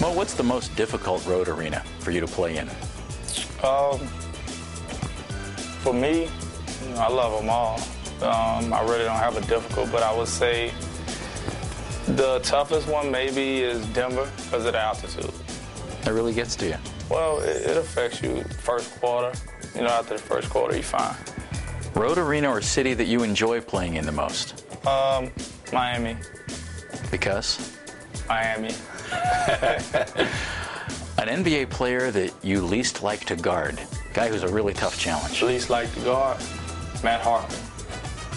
Well, what's the most difficult road arena for you to play in? Um, for me, you know, I love them all. Um, I really don't have a difficult, but I would say the toughest one maybe is Denver because of the altitude. It really gets to you. Well, it, it affects you first quarter. You know, after the first quarter, you're fine. Road arena or city that you enjoy playing in the most? Um, Miami. Because? Miami. An NBA player that you least like to guard. Guy who's a really tough challenge. Least like to guard, Matt Harpring.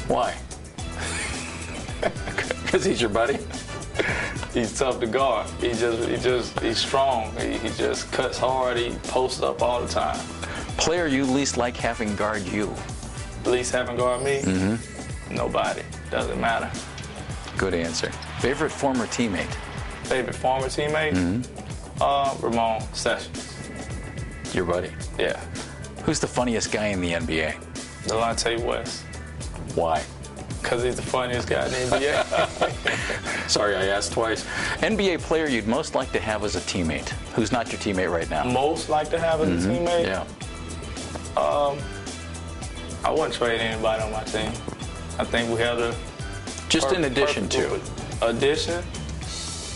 Why? Because he's your buddy? He's tough to guard. He just, he just, he's strong. He, he just cuts hard. He posts up all the time. Player you least like having guard you? Least having guard me? Mm-hmm. Nobody. Doesn't matter. Good answer. Favorite former teammate? Favorite former teammate? Mm-hmm. Uh, Ramon Sessions. Your buddy. Yeah. Who's the funniest guy in the NBA? Delonte West. Why? Because he's the funniest guy in the NBA. Sorry, I asked twice. NBA player you'd most like to have as a teammate, who's not your teammate right now? Most like to have as a teammate? Yeah. Um, I wouldn't trade anybody on my team. I think we have the Just in addition to, Addition.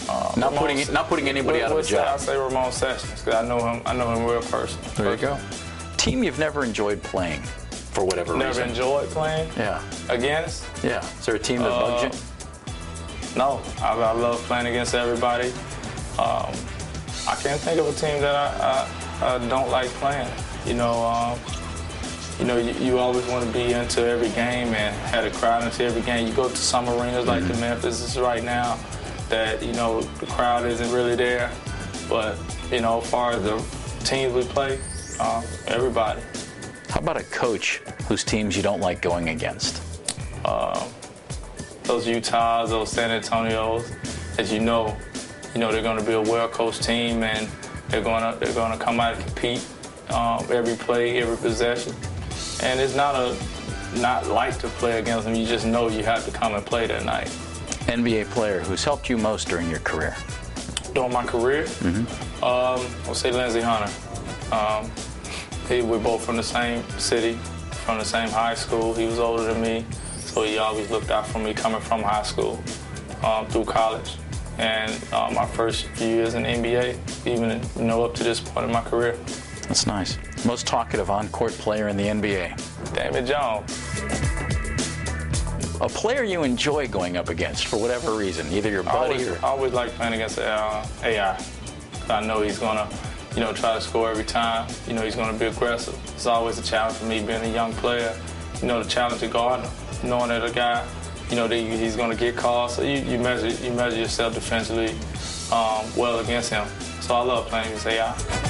Uh, not Ramon putting not putting anybody What- out of a that? I job. say Ramon Sessions because I know him. I know him real person. There you go. Team you've never enjoyed playing, for whatever Never reason. Never enjoyed playing Yeah. against. Yeah. Is there a team that bugs Uh, you? No, I, I love playing against everybody. Um, I can't think of a team that I, I, I don't like playing. You know, um, you know, you, you always want to be into every game and have a crowd into every game. You go to some arenas like the Memphis is right now, that you know the crowd isn't really there. But you know, as far as the teams we play, um, everybody. How about a coach whose teams you don't like going against? those Utahs, those San Antonios, as you know, you know they're going to be a well-coached team, and they're going to they're going to come out and compete um, every play, every possession. And it's not a not like to play against them. You just know you have to come and play that night. NBA player who's helped you most during your career? During my career, um, I'll say Lindsey Hunter. Um, he, we're both from the same city, from the same high school. He was older than me, so he always looked out for me coming from high school um, through college. And um, my first few years in the NBA, even you know up to this point in my career, That's nice. Most talkative on-court player in the NBA? Damon Jones. A player you enjoy going up against for whatever reason, either your I buddy always, or I always like playing against uh, AI. I know he's gonna, you know, try to score every time. You know, he's gonna be aggressive. It's always a challenge for me being a young player. You know, the challenge of guarding, knowing that a guy, you know, that he's gonna get calls. So you, you measure you measure yourself defensively um, well against him. So I love playing against AI.